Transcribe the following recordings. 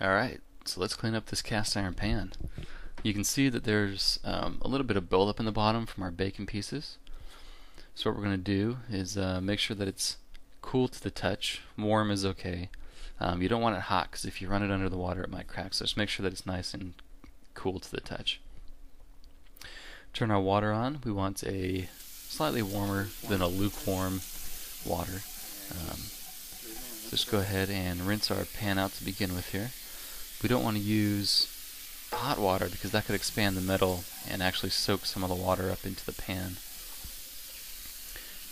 Alright, so let's clean up this cast iron pan. You can see that there's um, a little bit of buildup in the bottom from our bacon pieces. So what we're going to do is uh, make sure that it's cool to the touch. Warm is okay. Um, you don't want it hot because if you run it under the water it might crack. So just make sure that it's nice and cool to the touch. Turn our water on. We want a slightly warmer than a lukewarm water. Um, just go ahead and rinse our pan out to begin with here. We don't want to use hot water because that could expand the metal and actually soak some of the water up into the pan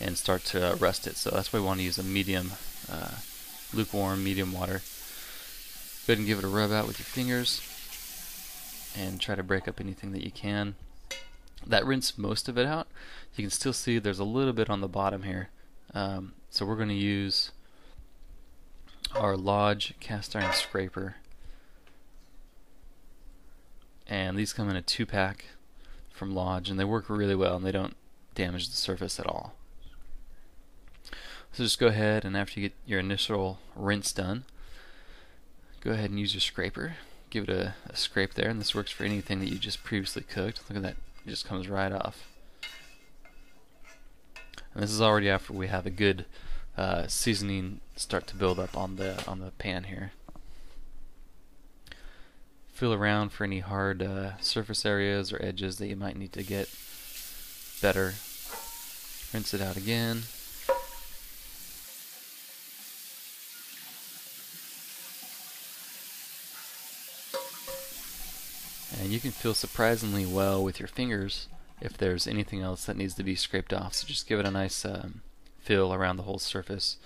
and start to rust it. So that's why we want to use a medium, uh, lukewarm, medium water. Go ahead and give it a rub out with your fingers and try to break up anything that you can. That rinsed most of it out. You can still see there's a little bit on the bottom here. Um, so we're going to use our Lodge cast iron scraper and these come in a two pack from Lodge and they work really well and they don't damage the surface at all. So just go ahead and after you get your initial rinse done, go ahead and use your scraper. Give it a, a scrape there and this works for anything that you just previously cooked. Look at that, it just comes right off. And this is already after we have a good uh, seasoning start to build up on the on the pan here feel around for any hard uh, surface areas or edges that you might need to get better. Rinse it out again. And you can feel surprisingly well with your fingers if there's anything else that needs to be scraped off. So just give it a nice um, feel around the whole surface.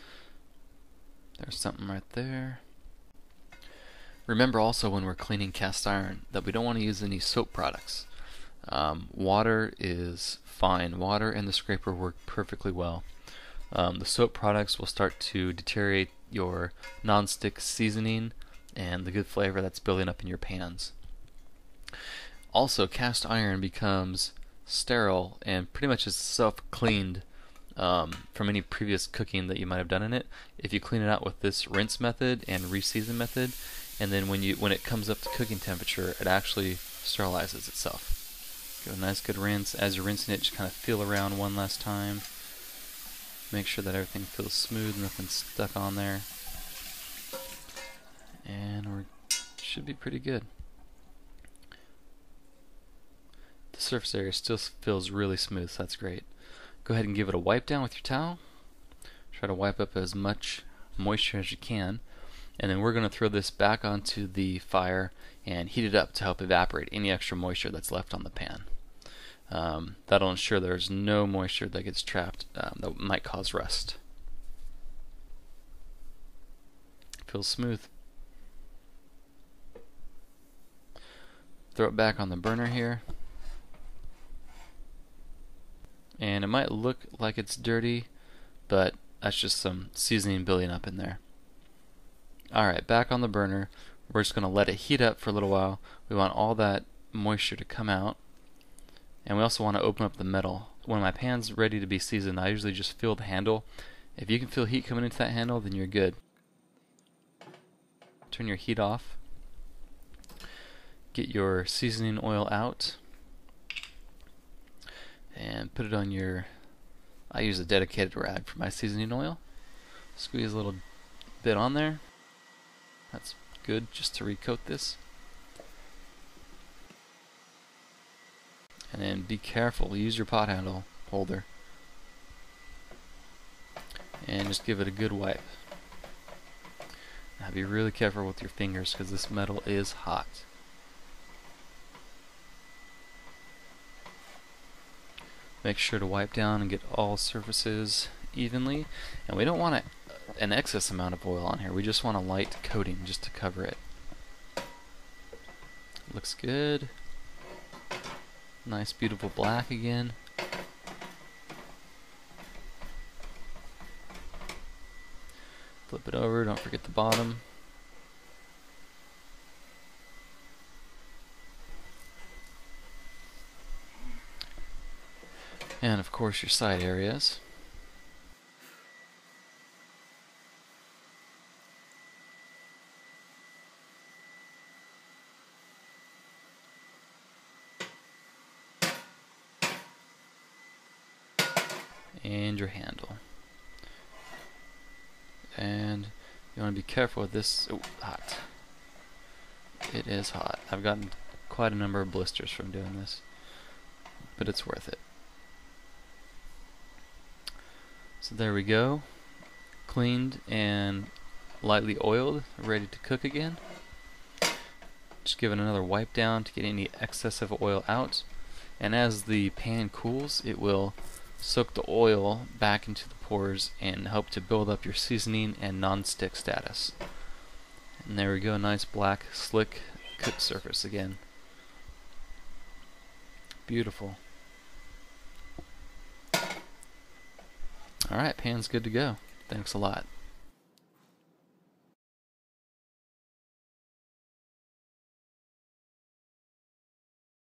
There's something right there. Remember also when we're cleaning cast iron that we don't want to use any soap products. Um, water is fine. Water and the scraper work perfectly well. Um, the soap products will start to deteriorate your non-stick seasoning and the good flavor that's building up in your pans. Also, cast iron becomes sterile and pretty much is self-cleaned um, from any previous cooking that you might have done in it. If you clean it out with this rinse method and reseason method, and then when you when it comes up to cooking temperature, it actually sterilizes itself. Give a nice good rinse. As you're rinsing it, just kind of feel around one last time. Make sure that everything feels smooth, nothing's stuck on there. And we should be pretty good. The surface area still feels really smooth, so that's great. Go ahead and give it a wipe down with your towel. Try to wipe up as much moisture as you can and then we're going to throw this back onto the fire and heat it up to help evaporate any extra moisture that's left on the pan. Um, that'll ensure there's no moisture that gets trapped um, that might cause rust. Feels smooth. Throw it back on the burner here. And it might look like it's dirty, but that's just some seasoning building up in there. Alright, back on the burner. We're just to let it heat up for a little while. We want all that moisture to come out. And we also want to open up the metal. When my pan's ready to be seasoned, I usually just feel the handle. If you can feel heat coming into that handle, then you're good. Turn your heat off. Get your seasoning oil out. And put it on your... I use a dedicated rag for my seasoning oil. Squeeze a little bit on there. That's good just to recoat this. And then be careful, use your pot handle holder. And just give it a good wipe. Now be really careful with your fingers because this metal is hot. Make sure to wipe down and get all surfaces evenly. And we don't want to an excess amount of oil on here. We just want a light coating just to cover it. Looks good. Nice beautiful black again. Flip it over, don't forget the bottom. and of course your side areas. and your handle. And you want to be careful with this. Oh, hot. It is hot. I've gotten quite a number of blisters from doing this, but it's worth it. So there we go. Cleaned and lightly oiled, ready to cook again. Just give it another wipe down to get any excess of oil out. And as the pan cools, it will soak the oil back into the pores and help to build up your seasoning and non-stick status. And there we go, nice black, slick cooked surface again. Beautiful. Alright, pan's good to go. Thanks a lot.